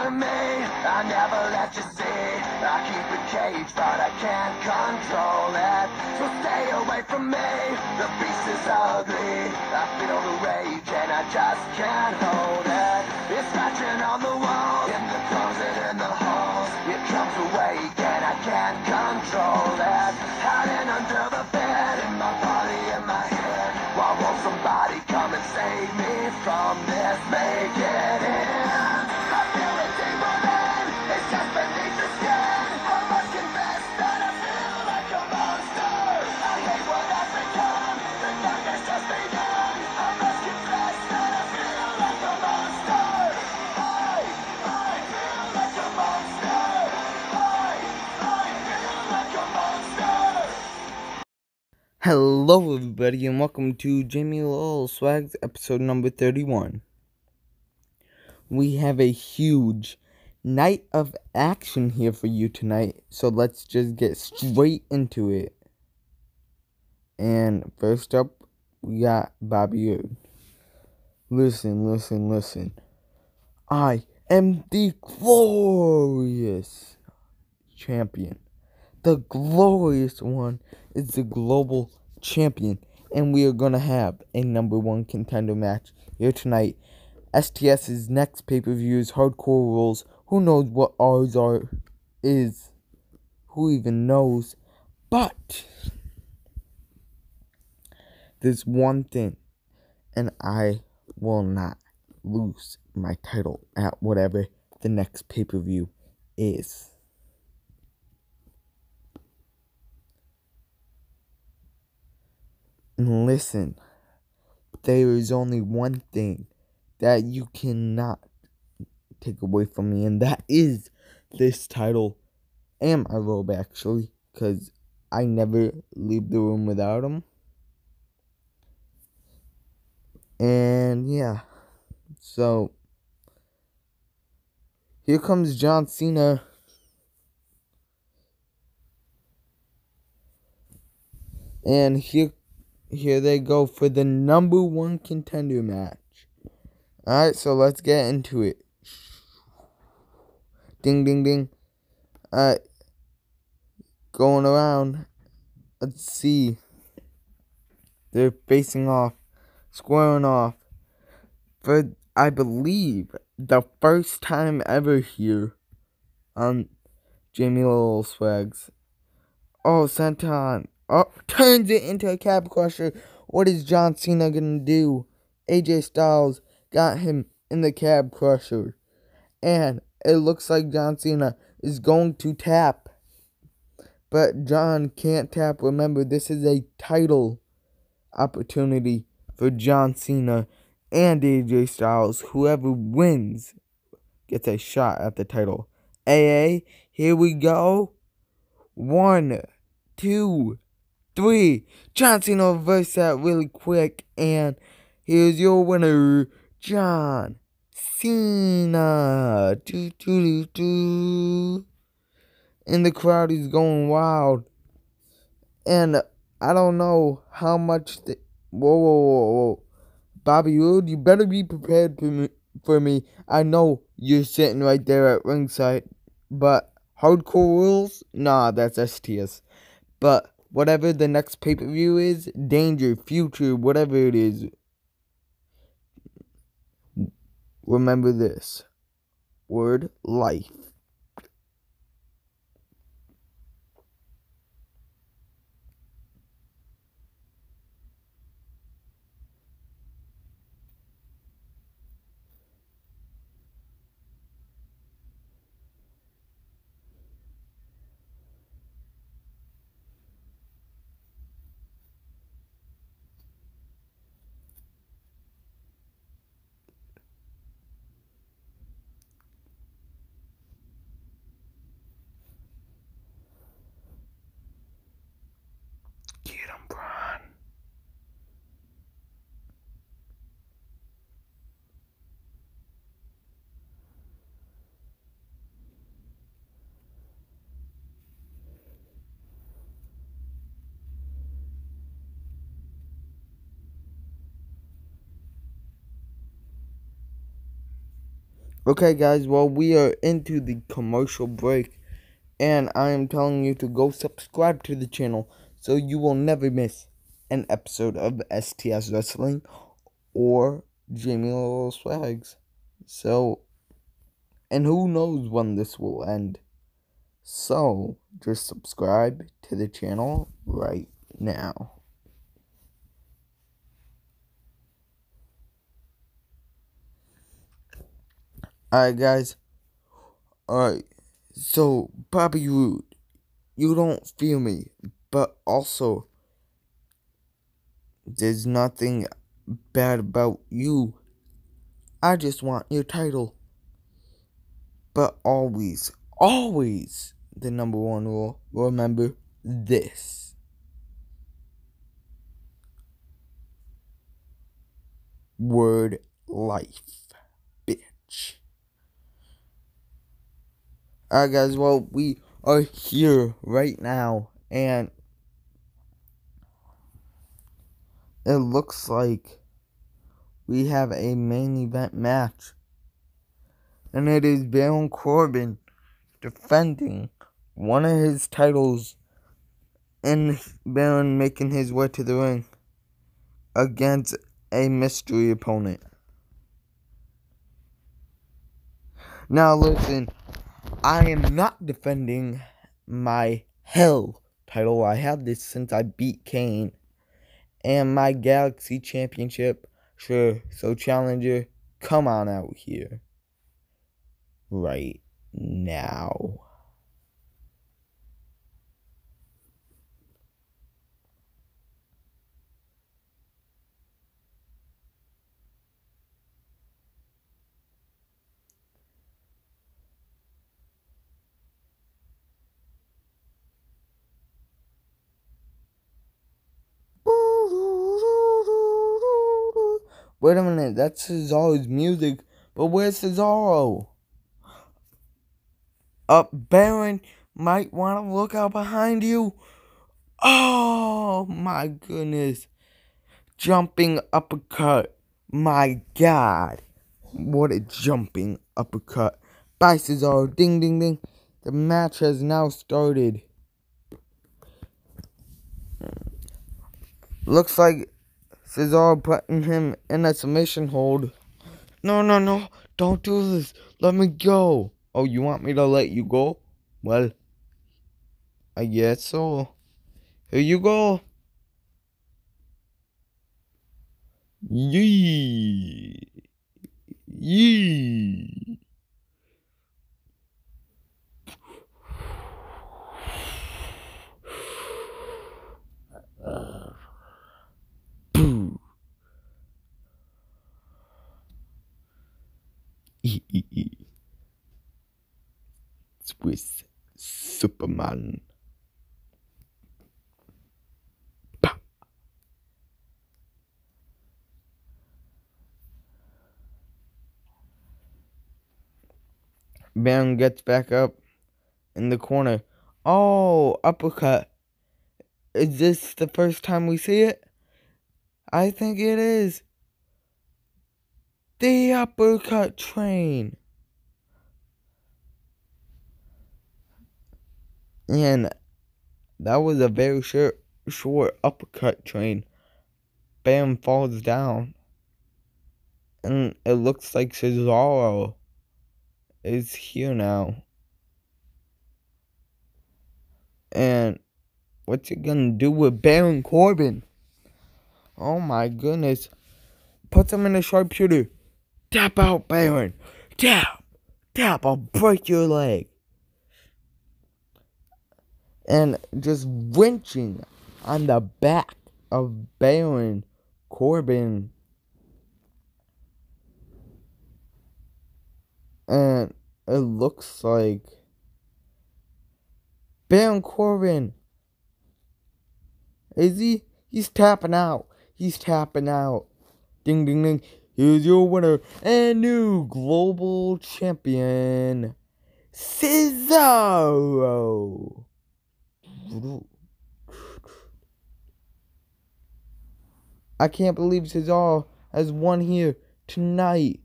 Of me, I never let you see. I keep it caged, but I can't control it. So stay away from me, the beast is ugly. I feel the rage and I just can't hold it. It's scratching on the walls, in the closet, in the halls. It comes awake and I can't control Hello, everybody, and welcome to Jamie Lowell Swags episode number 31. We have a huge night of action here for you tonight, so let's just get straight into it. And first up, we got Bobby Roode. Listen, listen, listen. I am the glorious champion. The glorious one is the global champion, and we are gonna have a number one contender match here tonight. STS's next pay per view is Hardcore Rules. Who knows what ours are is? Who even knows? But there's one thing, and I will not lose my title at whatever the next pay per view is. And listen, there is only one thing that you cannot take away from me, and that is this title and my robe, actually, because I never leave the room without them. And yeah, so here comes John Cena. And here here they go for the number one contender match. Alright, so let's get into it. Ding ding ding. Alright. Going around. Let's see. They're facing off. Squaring off. For I believe the first time ever here on Jamie Little Swags. Oh, Senton. Oh, turns it into a calf crusher. What is John Cena gonna do? AJ Styles got him in the calf crusher. And it looks like John Cena is going to tap. But John can't tap. Remember, this is a title opportunity for John Cena and AJ Styles. Whoever wins gets a shot at the title. AA, here we go. One, two, three. John Cena reversed that really quick. And here's your winner, John Cena. Do, do, do, do. And the crowd is going wild. And I don't know how much. The, whoa, whoa, whoa, whoa. Bobby Roode, you better be prepared for me, for me. I know you're sitting right there at ringside. But hardcore rules? Nah, that's STS. But whatever the next pay per view is, danger, future, whatever it is, remember this word life. Okay, guys, well, we are into the commercial break, and I am telling you to go subscribe to the channel so you will never miss an episode of STS Wrestling or Jamie Little Swags. So, and who knows when this will end. So, just subscribe to the channel right now. Alright, guys. Alright. So, Bobby Roode, you don't feel me, but also, there's nothing bad about you. I just want your title. But always, always, the number one rule remember this. Word life, Alright, guys, well, we are here right now, and it looks like we have a main event match. And it is Baron Corbin defending one of his titles and Baron making his way to the ring against a mystery opponent. Now, listen, I am not defending my Hell title. I have this since I beat Kane. And my Galaxy Championship. Sure, so Challenger, come on out here. Right now. Wait a minute, that's Cesaro's music, but where's Cesaro? Up, Baron might want to look out behind you. Oh my goodness. Jumping uppercut. My god. What a jumping uppercut. By Cesaro. Ding, ding, ding. The match has now started. Looks like Cesaro putting him in a submission hold. No, no, no. Don't do this. Let me go. Oh, you want me to let you go? Well, I guess so. Here you go. Yee. Yee. E. Swiss Superman. Baron gets back up in the corner. Oh, uppercut. Is this the first time we see it? I think it is. The uppercut train. And that was a very short, short uppercut train. Bam falls down. And it looks like Cesaro is here now. And what's he gonna do with Baron Corbin? Oh my goodness. Put him in a sharpshooter. Tap out Baron. Tap. Tap. I'll break your leg. And just wrenching on the back of Baron Corbin. And it looks like Baron Corbin. Is he? He's tapping out. He's tapping out. Ding, ding, ding. Here's your winner and new global champion, Cesaro. I can't believe Cesaro has won here tonight.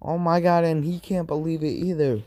Oh my god, and he can't believe it either.